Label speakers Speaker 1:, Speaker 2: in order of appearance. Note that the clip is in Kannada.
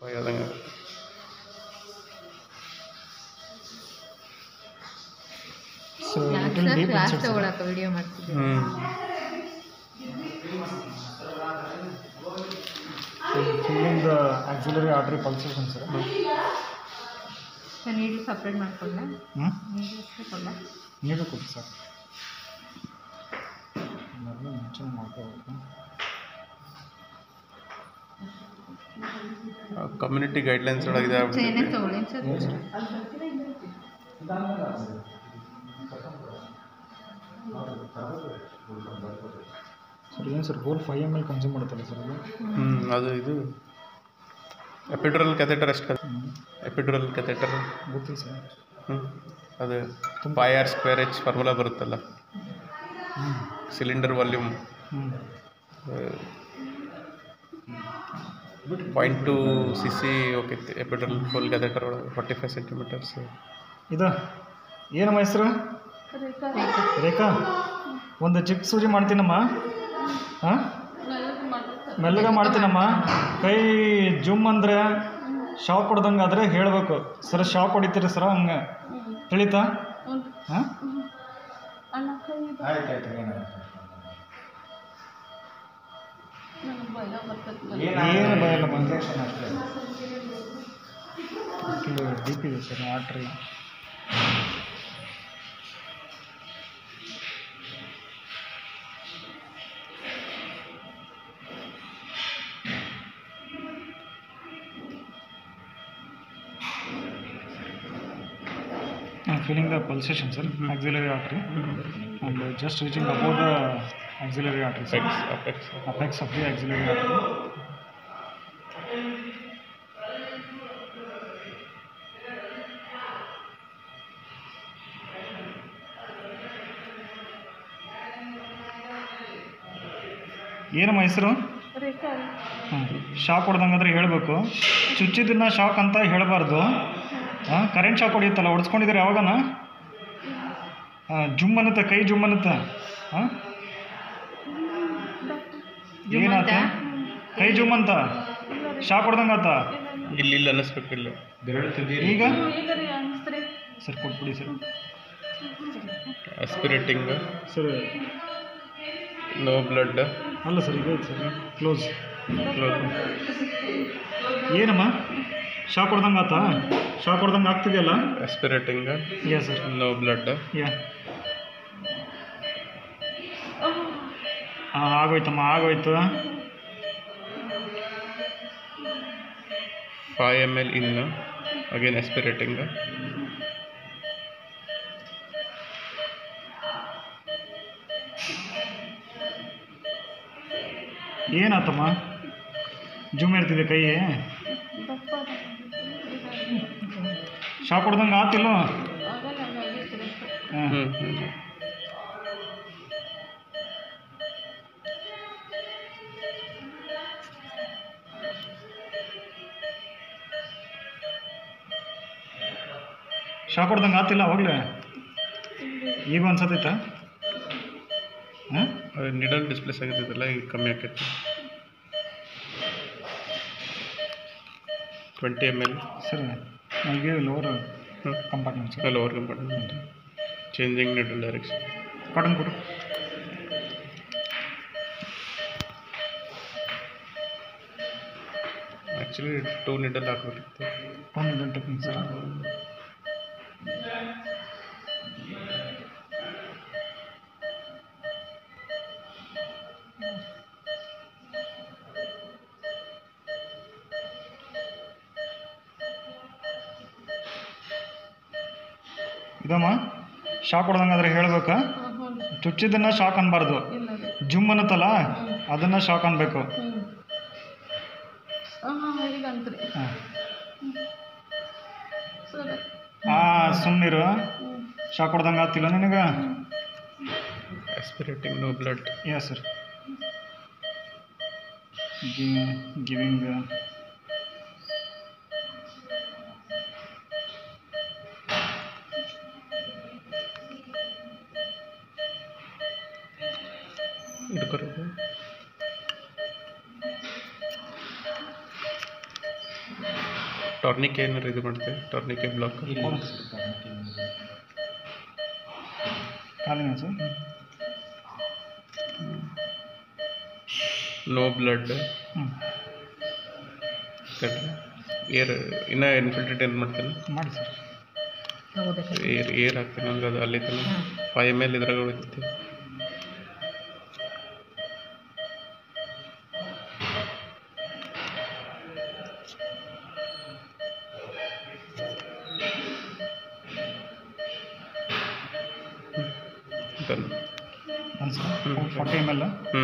Speaker 1: ಭಯದಂಗೆ
Speaker 2: ಸೊ
Speaker 3: ವಿಡಿಯೋ
Speaker 2: ಮಾಡ್ತೀನಿ axillary artery pulsation, sir.
Speaker 3: Sir. ನೀಡಿ ಸಪ್ರೇಟ್ ಮಾಡ್ಕೊಂಡೆ
Speaker 2: ಕೊಡಿ ಸರ್. ಮುಂಚೆ ಮಾಡ್ಕೋಬೇಕು
Speaker 1: ಕಮ್ಯುನಿಟಿ ಗೈಡ್ಲೈನ್ಸ್
Speaker 3: ಸರ್
Speaker 2: ಸರ್ ಏನು sir whole five M L consume ಮಾಡುತ್ತಲ್ಲ sir ಅದು?
Speaker 1: ಹ್ಞೂ ಅದು ಇದು. ಎಪಿಡ್ರಲ್ ಕೆಥೆಟರ್
Speaker 2: ಅಷ್ಟು
Speaker 1: ಎಪಿಡ್ರಲ್ ಕೆಥೆಟರ್
Speaker 2: ಗೊತ್ತಿಲ್ಲ ಸರ್.
Speaker 1: ಹ್ಞೂ ಅದು pi r square h formula ಬರುತ್ತಲ್ಲ.
Speaker 2: ಹ್ಞೂ
Speaker 1: ಸಿಲಿಂಡರ್ ವಾಲ್ಯೂಮ್
Speaker 2: ಹ್ಞೂ
Speaker 1: ಪಾಯಿಂಟ್ ಟು ಸಿ ಸಿ ಹೋಗಿತ್ತು ಎಪಿಡ್ರಲ್ ಫುಲ್ ಕೆಥೆಟರ್ ಒಳಗೆ ಫಾರ್ಟಿ ಫೈವ್ ಸೆಂಟಿಮೀಟರ್ಸ್
Speaker 2: ಇದು ಏನಮ್ಮ ಹೆಸರು ರೇಖಾ? ಒಂದು ಚಿಕ್ಕ ಸೂಜಿ ಮಾಡ್ತೀನಮ್ಮ. ಹಾಂ? ಮೆಲ್ಲಗೆ ಮಾಡ್ತೀನಮ್ಮ. ಕೈ ಜುಮ್ ಅಂದರೆ ಶಾಪ್ ಹೊಡ್ದಂಗೆ ಆದರೆ ಹೇಳಬೇಕು. ಸರ್ ಶಾಪ್ ಹೊಡಿತೀರಿ ಸರ್ ಹಂಗೆ. ತಿಳಿತಾ? ಹಾಂ? ಆಯ್ತು ಆಯ್ತು ಏನು ಭಯಲ್ಲಮ್ಮ ಡೀಪ್ ಇದೆ sir ಆಟ್ರಿ I'm feeling the pulsation, sir. Axillary artery. And uh, just reaching above the axillary artery. Apex,
Speaker 1: apex, of,
Speaker 2: Apex of the axillary artery. ಏನಮ್ಮ ಹೆಸರು ಹ್ಞೂ ಶಾಕ್ ಹೊಡೆದಂಗಾದ್ರೆ ಹೇಳಬೇಕು. ಚುಚ್ಚಿದ್ದನ್ನ ಶಾಕ್ ಅಂತ ಹೇಳಬಾರ್ದು. ಹಾಂ ಕರೆಂಟ್ ಶಾಕ್ ಹೊಡೆಯುತ್ತಲ್ಲ ಹೊಡ್ಸ್ಕೊಂಡಿದ್ರೆ ಯಾವಾಗನ? ಹಾಂ ಜುಮ್ ಅನ್ನತ್ತೆ ಕೈ ಜುಮ್ ಅನ್ನತ್ತೆ. ಹಾಂ ಏನಾತ? ಕೈ ಜುಮ್ ಅಂತ ಶಾಕ್ ಹೊಡೆದಂಗಾತ
Speaker 1: ಇಲ್ಲಿ ಇಲ್ಲಿ ಅನ್ನಿಸ್ಬೇಕು ಇಲ್ಲಿ
Speaker 2: ಈಗ? ಸರ್ ಕೊಟ್ಬಿಡಿ sir.
Speaker 1: Aspirating
Speaker 2: sir.
Speaker 1: No blood
Speaker 2: ಅಲ್ಲ ಸರ್ ಇದೆ ಸರ್. ಕ್ಲೋಸ್ ಏನಮ್ಮ? ಶಾಕ್ ಹೊಡೆದಂಗೆ ಆತ? ಶಾಕ್ ಹೊಡ್ದಂಗೆ ಆಗ್ತಿದೆಯಲ್ಲ?
Speaker 1: Aspirating
Speaker 2: yeah sir
Speaker 1: no blood
Speaker 2: yeah ಹಾಂ ಆಗೋಯ್ತಮ್ಮ ಆಗೋಯ್ತು.
Speaker 1: ಫೈವ್ ಎಂ ಎಲ್ ಇನ್ನು ಅಗೇನ್ ಎಸ್ಪಿರೇಟಿಂಗ್
Speaker 2: ಏನಾತಮ್ಮ? ಜುಮ್ ಇರ್ತಿದೆ ಕೈ ಶಾಪ್ ಹೊಡ್ದಂಗೆ ಆತಿಲ್ಲ ಹಾಂ
Speaker 1: ಹ್ಞೂ ಹ್ಞೂ
Speaker 2: ಶಾಕ್ ಹೊಡ್ದಂಗೆ ಆತಿಲ್ಲ ಅವಾಗಲೇ ಈಗ ಹಾಂ?
Speaker 1: ಅದು ನಿಡಲ್ ಡಿಸ್ಪ್ಲೇಸ್ ಆಗಿದ್ದಲ್ಲ ಈಗ ಕಮ್ಮಿ ಆಕೈತಿ. ಟ್ವೆಂಟಿ ಎಂ ಎಲ್
Speaker 2: ಸರಿ ನನಗೆ lower compartment sir
Speaker 1: lower compartment changing needle direction
Speaker 2: cotton ಕೊಡು
Speaker 1: ಆ್ಯಕ್ಚುಲಿ ಟೂ ನಿಡಲ್ ಹಾಕ್ಬೇಕಿತ್ತು.
Speaker 2: ನಿಡಲ್ ಟೆಕ್ನಿಕ್ ಸರ್ ಇದಮ್ಮ ಶಾಕ್ ಹೊಡೆದಂಗಾದ್ರೆ ಹೇಳ್ಬೇಕಾ. ಚುಚ್ಚಿದ್ದನ್ನ ಶಾಕ್ ಅನ್ಬಾರ್ದು. ಜುಮ್ ಅನ್ನತ್ತಲ್ಲ ಅದನ್ನ ಶಾಕ್ ಅನ್ಬೇಕು. ಹಾಂ. ಸುಮ್ಮನಿರು ಶಾಕ್ ಹೊಡೆದಂಗೆ ಆಗ್ತಿಲ್ಲ ನಿನಗೆ?
Speaker 1: No
Speaker 2: blood yeah sir
Speaker 1: giving tourniquet ಏನಾರು ಇದು ಮಾಡ್ತೀವಿ. ಟರ್ನಿಕೆ ಬ್ಲಾಕ್
Speaker 2: ಕಾಲಿನ ಸರ್?
Speaker 1: ನೋ ಬ್ಲಡ್
Speaker 2: ಹ್ಞೂ
Speaker 1: ಏರ್ ಇನ್ನೂ ಇನ್ಫಿಲ್ಟ್ರೇಟ್ ಏನು ಮಾಡ್ತೀನಿ?
Speaker 2: ಮಾಡಿ ಸರ್.
Speaker 3: ತಗೋಬೇಕಾ
Speaker 1: ಏರ್ ಏರ್ ಹಾಕ್ತೀನಿ ಹಂಗೆ ಅದು ಅಲ್ಲಿ ತನಕ
Speaker 3: ಹಾಂ
Speaker 1: ಫೈವ್ ಎಂ ಎಲ್ ಇದ್ರಾಗ ಉಳಿತೈತಿ ಡನ್
Speaker 2: ಒಂದು ಸರ್ ಫಾರ್ಟಿ ಎಂ ಎಲ್
Speaker 1: ಹ್ಞೂ